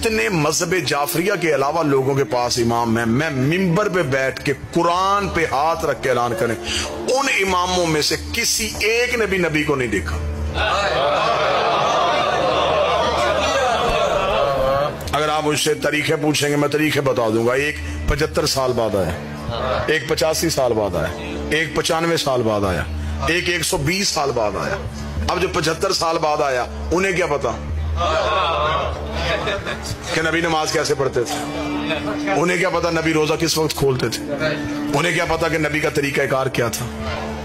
جتنے مذہب جعفریہ کے علاوہ لوگوں کے پاس امام ہیں۔ میں ممبر پہ بیٹھ کے قرآن پہ ہاتھ رکھ کے اعلان کریں۔ ان اماموں میں سے کسی ایک نے بھی نبی کو نہیں دیکھا۔ اگر آپ اس سے طریقے پوچھیں گے، میں طریقے بتا دوں گا۔ ایک پچہتر سال بعد آیا۔ ایک پچاسی سال بعد آیا۔ ایک پچانوے سال بعد آیا۔ ایک ایک سو بیس سال بعد آیا۔ اب جو پچہتر سال بعد آیا، انہیں کیا پتا؟ کہ نبی نماز کیسے پڑھتے تھے؟ انہیں کیا پتا نبی روزہ کس وقت کھولتے تھے؟ انہیں کیا پتا کہ نبی کا طریقہ کار کیا تھا؟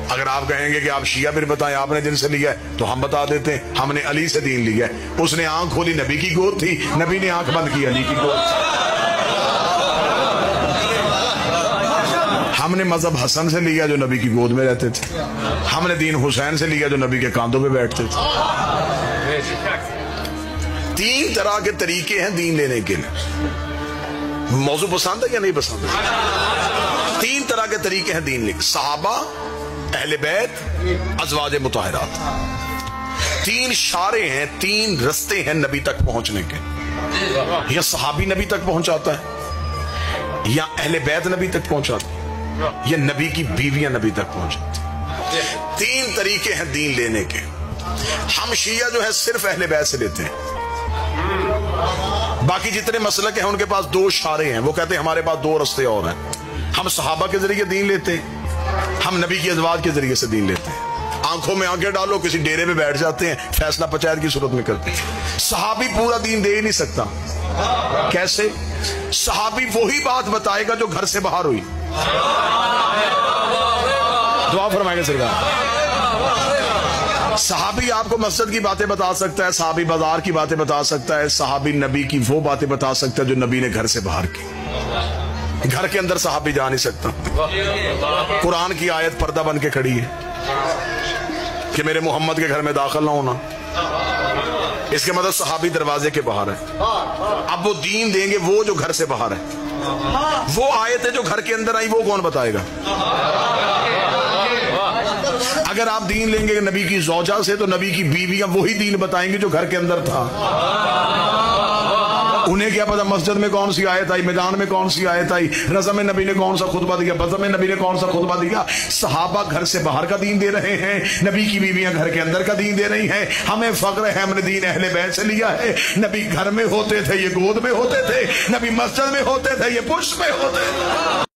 اگر آپ کہیں گے کہ آپ شیعہ پھر بتائیں، آپ نے جن سے لیا ہے، تو ہم بتا دیتے ہیں، ہم نے علی سے دین لیا ہے۔ اس نے آنکھ کھولی، نبی کی گود تھی، نبی نے آنکھ بند کی، علی کی گود ہم نے مذہب حسن سے لیا جو نبی کی گود میں رہتے تھے۔ ہم نے دین حسین سے لیا جو نبی کے کاندھوں پہ بیٹھتے تھے۔ تین طرح کے طریقے ہیں دین لینے کے لیے۔ موضوع پسند ہے یا نہیں پسند ہے؟ تین طرح کے طریقے ہیں دین لکھ صحابہ، اہل بیت، ازواج متحرات تین شارے ہیں، تین رستے ہیں نبی تک پہنچنے کے۔ یا صحابی نبی تک پہنچاتا ہے، یا اہل بیت نبی تک پہنچاتا ہے، یا نبی کی بیویاں نبی تک پہنچاتی تین طریقے ہیں دین لینے کے۔ ہم شیعہ جو ہے صرف اہل بیت سے لیتے ہیں۔ باقی جتنے مسلک ہیں، ان کے پاس دو شارے ہیں۔ وہ کہتے ہیں، ہمارے پاس دو رستے اور ہیں۔ ہم صحابہ کے ذریعے دین لیتے ہیں ہم نبی کی ازواج کے ذریعے سے دین لیتے۔ ہیں آنکھوں میں آنکھیں ڈالو، کسی ڈیرے میں بیٹھ جاتے ہیں، فیصلہ پچایت کی صورت میں کرتے ہیں۔ صحابی پورا دین دے ہی نہیں سکتا۔ کیسے؟ صحابی وہی بات بتائے گا جو گھر سے باہر ہوئی۔ دعا فرمائے گا سرکار۔ صحابی آپ کو مسجد کی باتیں بتا سکتا ہے، صحابی بازار کی باتیں بتا سکتا ہے، صحابی نبی کی وہ باتیں بتا سکتا ہے جو نبی نے گھر سے باہر کی۔ گھر کے اندر صحابی جا نہیں سکتا۔ قرآن کی آیت پردہ بن کے کھڑی ہے کہ میرے محمد کے گھر میں داخل نہ ہونا۔ اس کے مطلب صحابی دروازے کے باہر ہے اب وہ دین دیں گے، وہ جو گھر سے باہر ہے۔ وہ آیت ہے جو گھر کے اندر آئی، وہ کون بتائے گا؟ اگر آپ دین لیں گے نبی کی زوجہ سے تو نبی کی بیویاں وہی دین بتائیں گے جو گھر کے اندر تھا۔ انہیں کیا پتا مسجد میں کون سی آیت آئی، میدان میں کون سی آیت آئی، رضم نبی نے کون سا خطبہ دیا بزم نبی نے کون سا خطبہ دیا۔ صحابہ گھر سے باہر کا دین دے رہے ہیں، نبی کی بیویاں گھر کے اندر کا دین دے رہی ہیں۔ ہمیں فخر ہے، ہم نے دین اہل بیت سے لیا ہے۔ نبی گھر میں ہوتے تھے، یہ گود میں ہوتے تھے، نبی مسجد میں ہوتے تھے، یہ پشت میں ہوتے تھے۔